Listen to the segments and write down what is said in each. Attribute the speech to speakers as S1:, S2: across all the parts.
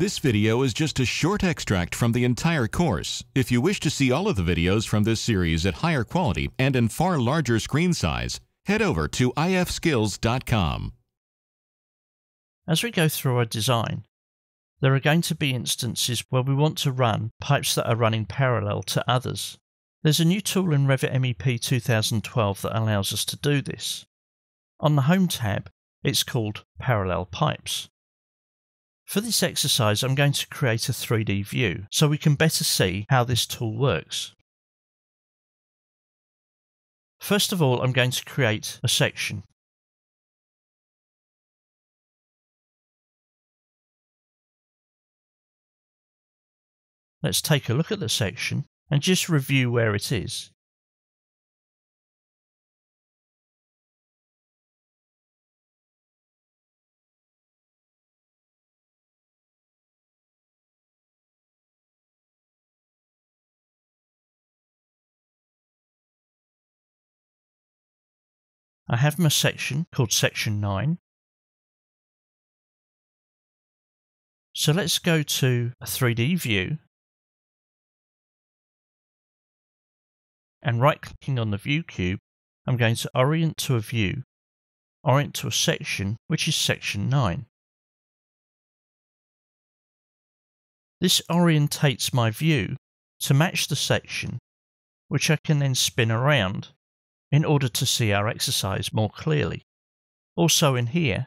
S1: This video is just a short extract from the entire course. If you wish to see all of the videos from this series at higher quality and in far larger screen size, head over to ifskills.com.
S2: As we go through our design, there are going to be instances where we want to run pipes that are running parallel to others. There's a new tool in Revit MEP 2012 that allows us to do this. On the Home tab, it's called Parallel Pipes. For this exercise, I'm going to create a 3D view so we can better see how this tool works. First of all, I'm going to create a section. Let's take a look at the section and just review where it is. I have my section called section 9. So let's go to a 3D view and right clicking on the view cube, I'm going to orient to a view, orient to a section, which is section 9. This orientates my view to match the section, which I can then spin around in order to see our exercise more clearly. Also in here,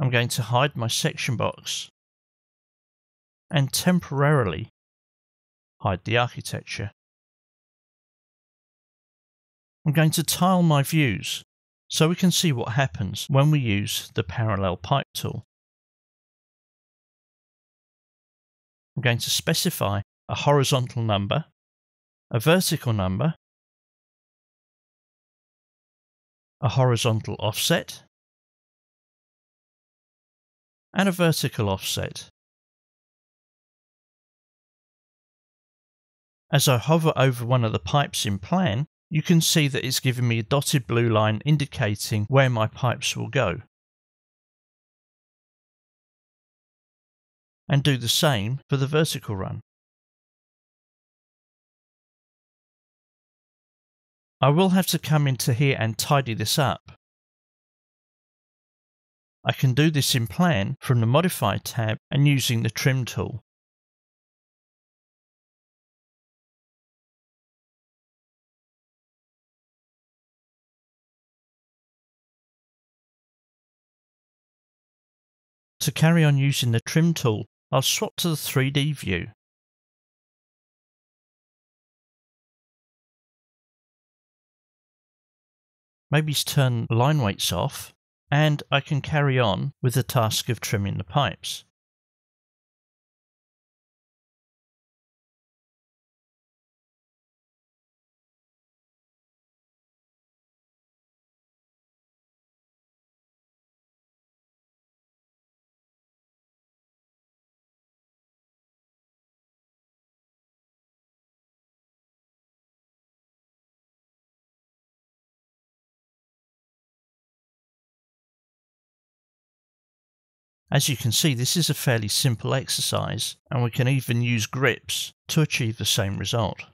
S2: I'm going to hide my section box and temporarily hide the architecture. I'm going to tile my views so we can see what happens when we use the parallel pipe tool. I'm going to specify a horizontal number, a vertical number, a horizontal offset, and a vertical offset. As I hover over one of the pipes in plan, you can see that it's giving me a dotted blue line indicating where my pipes will go. And do the same for the vertical run. I will have to come into here and tidy this up. I can do this in Plan from the Modify tab and using the Trim tool. To carry on using the Trim tool, I'll swap to the 3D view. Maybe turn line weights off, and I can carry on with the task of trimming the pipes. As you can see, this is a fairly simple exercise, and we can even use grips to achieve the same result.